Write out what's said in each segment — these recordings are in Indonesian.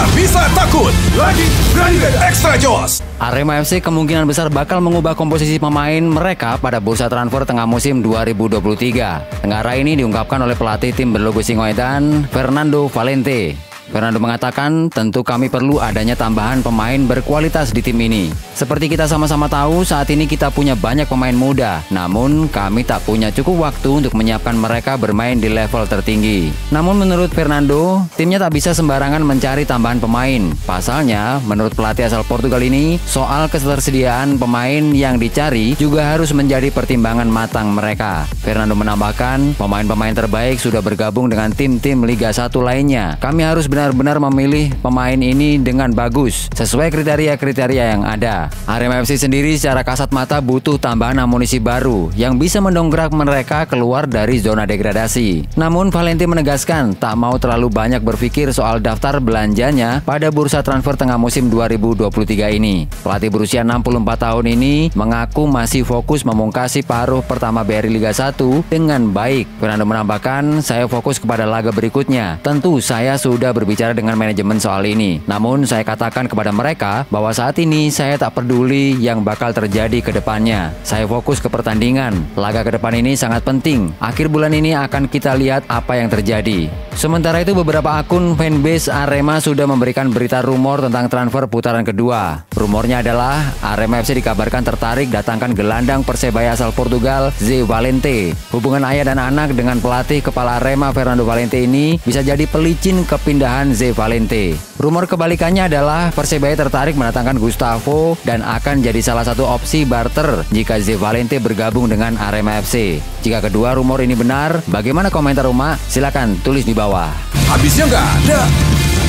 nggak bisa takut. Lagi Grande Extra Jos. Arema FC kemungkinan besar bakal mengubah komposisi pemain mereka pada bursa transfer tengah musim 2023. Tenggara ini diungkapkan oleh pelatih tim berlogo Singoedan, Fernando Valente. Fernando mengatakan, tentu kami perlu adanya tambahan pemain berkualitas di tim ini. Seperti kita sama-sama tahu, saat ini kita punya banyak pemain muda, namun kami tak punya cukup waktu untuk menyiapkan mereka bermain di level tertinggi. Namun menurut Fernando, timnya tak bisa sembarangan mencari tambahan pemain. Pasalnya, menurut pelatih asal Portugal ini, soal ketersediaan pemain yang dicari juga harus menjadi pertimbangan matang mereka. Fernando menambahkan, pemain-pemain terbaik sudah bergabung dengan tim-tim Liga 1 lainnya. Kami harus benar benar-benar memilih pemain ini dengan bagus sesuai kriteria-kriteria yang ada. Arema FC sendiri secara kasat mata butuh tambahan amunisi baru yang bisa mendongkrak mereka keluar dari zona degradasi. Namun Valenti menegaskan tak mau terlalu banyak berpikir soal daftar belanjanya pada bursa transfer tengah musim 2023 ini. Pelatih berusia 64 tahun ini mengaku masih fokus memungkasi paruh pertama BRI Liga 1 dengan baik. Fernando menambahkan, saya fokus kepada laga berikutnya. Tentu saya sudah berbicara dengan manajemen soal ini. Namun saya katakan kepada mereka bahwa saat ini saya tak peduli yang bakal terjadi ke depannya. Saya fokus ke pertandingan. Laga ke depan ini sangat penting. Akhir bulan ini akan kita lihat apa yang terjadi. Sementara itu beberapa akun fanbase Arema sudah memberikan berita rumor tentang transfer putaran kedua. Rumornya adalah Arema FC dikabarkan tertarik datangkan gelandang Persebaya asal Portugal, Zé Valente. Hubungan ayah dan anak dengan pelatih kepala Arema Fernando Valente ini bisa jadi pelicin kepindahan Z Valente. Rumor kebalikannya adalah Persebaya tertarik mendatangkan Gustavo dan akan jadi salah satu opsi barter jika Z Valente bergabung dengan Arema FC. Jika kedua rumor ini benar, bagaimana komentar Uma? Silakan tulis di bawah. Habisnya nggak ada,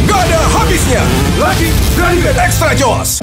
nggak ada habisnya. Lagi dari Extra Jos.